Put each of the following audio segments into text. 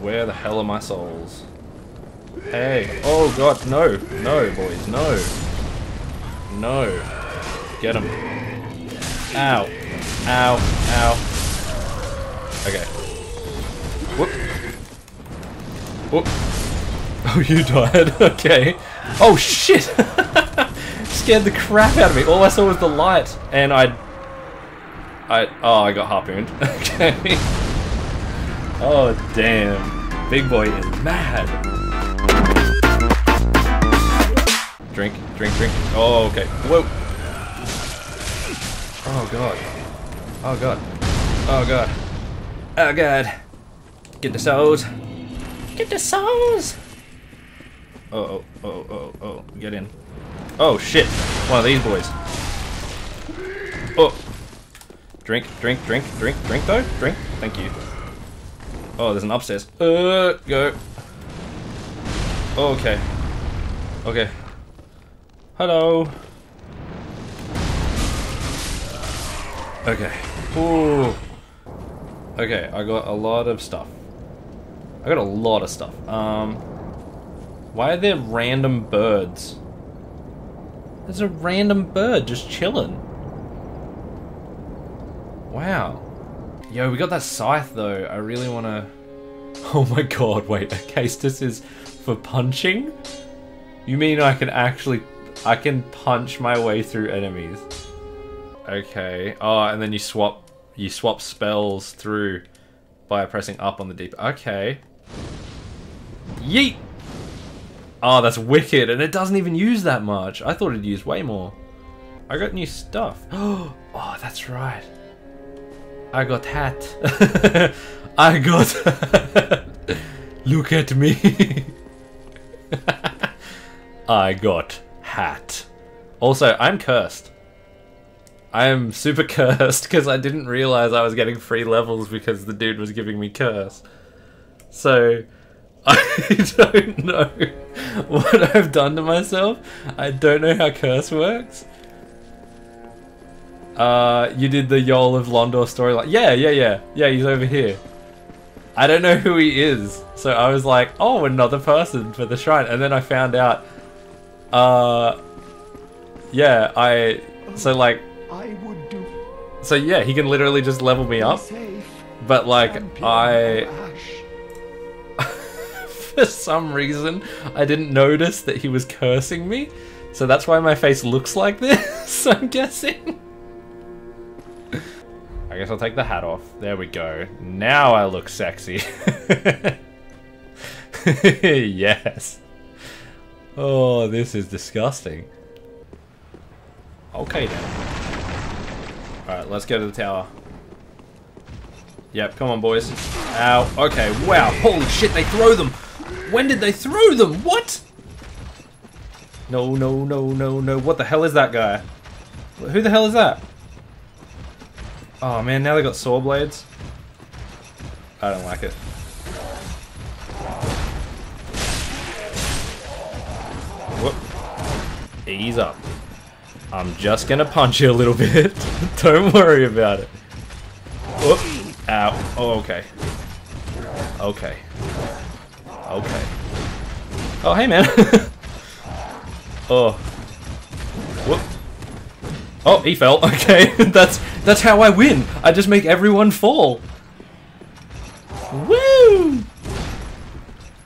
Where the hell are my souls? Hey. Oh god, no. No, boys, no. No. Get him. Ow. Ow. Ow. Okay. Whoop. Whoop. Oh, you died. okay. Oh, shit! Scared the crap out of me. All I saw was the light, and I... I... Oh, I got harpooned. okay. Oh, damn. Big boy is mad. Drink, drink, drink. Oh, okay. Whoa. Oh, God. Oh, God. Oh, God. Oh, God. Get the souls. Get the souls. Oh, oh, oh, oh, oh. Get in. Oh, shit. One of these boys. Oh. Drink, drink, drink, drink, drink, though? Drink. Thank you. Oh, there's an upstairs. Uh, go. Okay. Okay. Hello. Okay. Ooh. Okay, I got a lot of stuff. I got a lot of stuff. Um, why are there random birds? There's a random bird just chilling. Wow. Yo, we got that scythe though. I really want to... Oh my god, wait. This is for punching? You mean I can actually... I can punch my way through enemies? Okay. Oh, and then you swap... You swap spells through by pressing up on the deep... Okay. Yeet! Oh, that's wicked, and it doesn't even use that much. I thought it'd use way more. I got new stuff. Oh, that's right. I got hat. I got... Look at me. I got hat. Also, I'm cursed. I am super cursed because I didn't realize I was getting free levels because the dude was giving me curse. So, I don't know what I've done to myself. I don't know how curse works. Uh, you did the Yoel of Londor storyline. Yeah, yeah, yeah. Yeah, he's over here. I don't know who he is. So I was like, oh, another person for the shrine. And then I found out, uh, yeah, I, so like, I would do so yeah, he can literally just level me up. But like, champion I, for some reason, I didn't notice that he was cursing me. So that's why my face looks like this, I'm guessing. Guess I'll take the hat off. There we go. Now I look sexy. yes. Oh, this is disgusting. Okay then. Alright, let's go to the tower. Yep, come on boys. Ow. Okay, wow. Holy shit, they throw them! When did they throw them? What? No, no, no, no, no. What the hell is that guy? Who the hell is that? Oh man, now they got saw blades. I don't like it. Whoop. Ease up. I'm just gonna punch you a little bit. don't worry about it. Whoop. Ow. Oh, okay. Okay. Okay. Oh, hey, man. oh. Whoop. Oh, he fell. Okay, that's that's how I win. I just make everyone fall. Woo!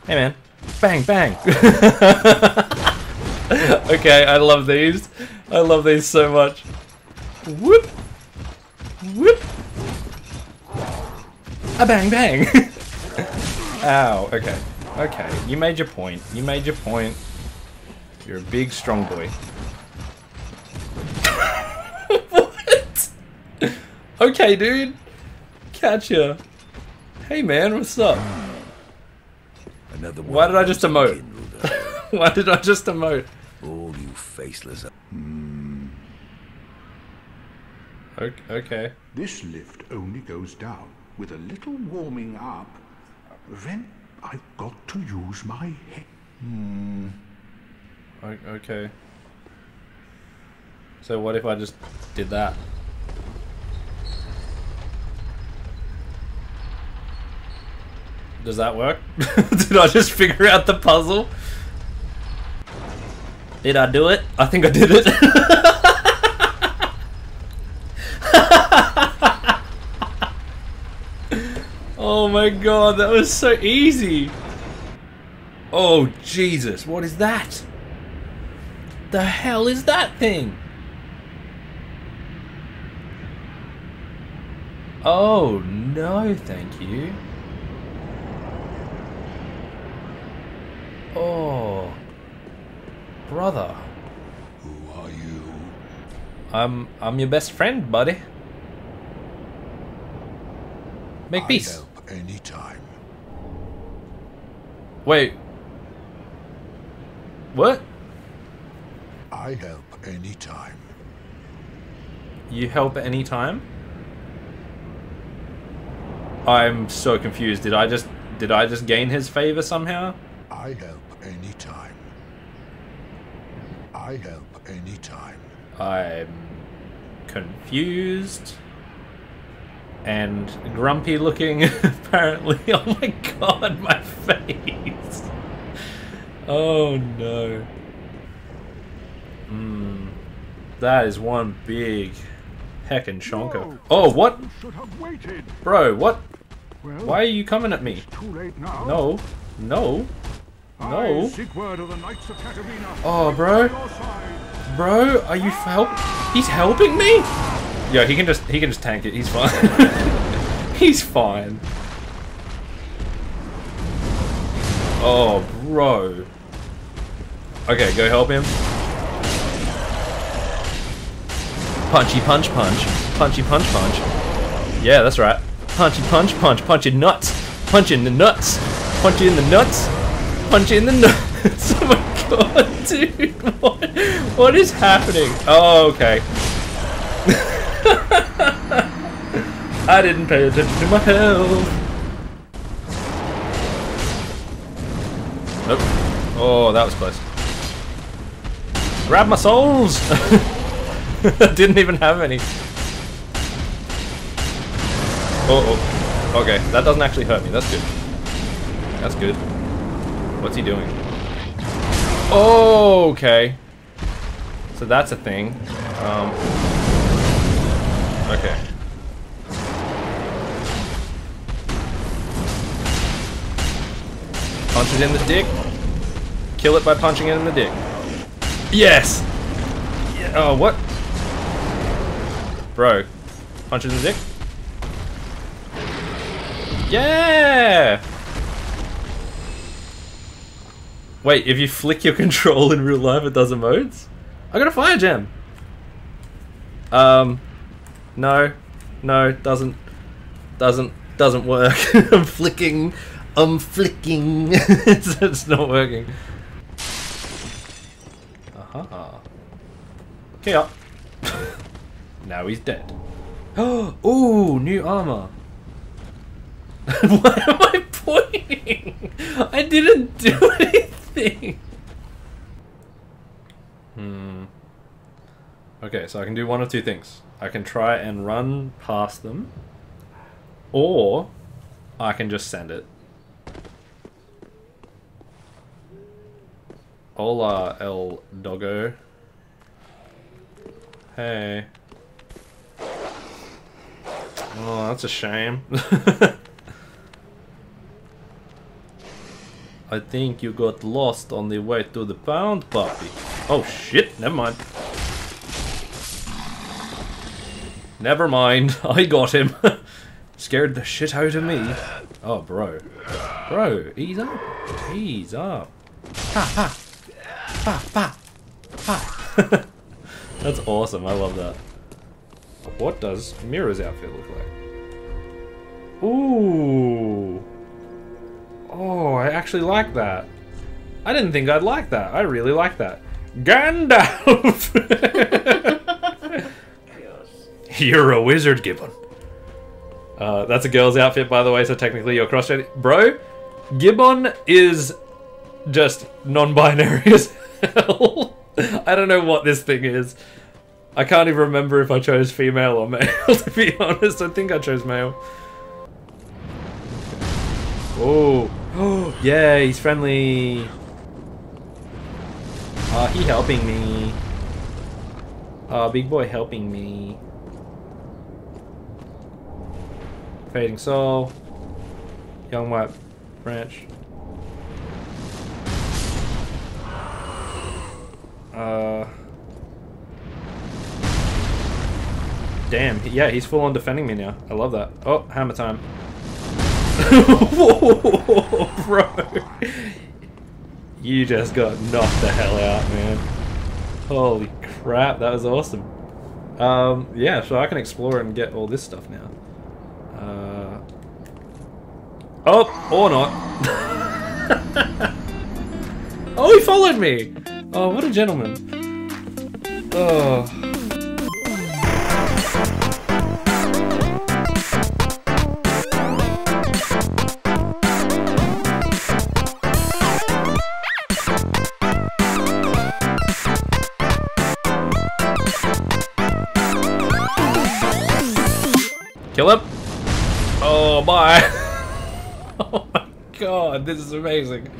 Hey, man. Bang, bang. okay, I love these. I love these so much. Whoop. Whoop. A bang, bang. Ow, okay. Okay, you made your point. You made your point. You're a big, strong boy. what? Okay, dude. Catch ya. Hey, man, what's up? Another one Why did I just those emote? Why did I just emote? All you faceless. Hmm. O- Okay. This lift only goes down with a little warming up. Then I've got to use my head. Hmm. O- Okay. So what if I just did that? Does that work? did I just figure out the puzzle? Did I do it? I think I did it. oh my god, that was so easy. Oh Jesus, what is that? The hell is that thing? Oh no, thank you. Oh, brother. Who are you? I'm I'm your best friend, buddy. Make I peace. help anytime. Wait. What? I help anytime. You help anytime? I'm so confused. Did I just did I just gain his favor somehow? I help anytime. I help anytime. I'm confused and grumpy looking apparently. Oh my god, my face. Oh no. Hmm. That is one big heckin' shonker. Whoa. Oh, what? Should have waited. Bro, what? Well, Why are you coming at me? Too late now. No. No. No. I seek word of the Knights of Catarina. Oh, bro. On your side. Bro, are you help? He's helping me? Yeah, he can just he can just tank it. He's fine. He's fine. Oh, bro. Okay, go help him. Punchy punch punch. Punchy punch punch. Yeah, that's right. Punchy punch punch. Punch in nuts. Punch in the nuts. Punch in the nuts. Punch in the nose. oh my god, dude. What, what is happening? Oh, okay. I didn't pay attention to my health. Nope. Oh, that was close. Grab my souls! Didn't even have any. Oh, oh. Okay, that doesn't actually hurt me. That's good. That's good. What's he doing? Oh, okay. So that's a thing. Um, okay. Punch it in the dick. Kill it by punching it in the dick. Yes! Yeah, oh, what? Bro. Punch it in the dick. Yeah! Wait, if you flick your control in real life, it does emotes? I got a fire gem! Um, no, no, doesn't, doesn't, doesn't work. I'm flicking, I'm flicking. it's, it's not working. Aha. Okay up. now he's dead. Oh, new armor. Why am I pointing? I didn't do anything. Hmm. Okay, so I can do one of two things. I can try and run past them, or I can just send it. Hola, El Doggo. Hey. Oh, that's a shame. I think you got lost on the way to the pound puppy. Oh shit, never mind. Never mind, I got him. Scared the shit out of me. Oh, bro. Bro, ease up. Ease up. Ha ha. Ha ha. Ha. That's awesome, I love that. What does Mira's outfit look like? Ooh. Oh, I actually like that. I didn't think I'd like that. I really like that. Gandalf! You're a wizard, Gibbon. Uh, that's a girl's outfit, by the way, so technically you're cross Bro, Gibbon is just non-binary as hell. I don't know what this thing is. I can't even remember if I chose female or male, to be honest. I think I chose male. Oh, yeah, he's friendly. Ah, he helping me. Ah, big boy helping me. Fading soul. Young white branch. Uh. Damn, yeah, he's full on defending me now. I love that. Oh, hammer time. Bro. You just got knocked the hell out, man. Holy crap, that was awesome. Um, yeah, so I can explore and get all this stuff now. Uh, oh, or not. oh, he followed me. Oh, what a gentleman. Oh. God, this is amazing.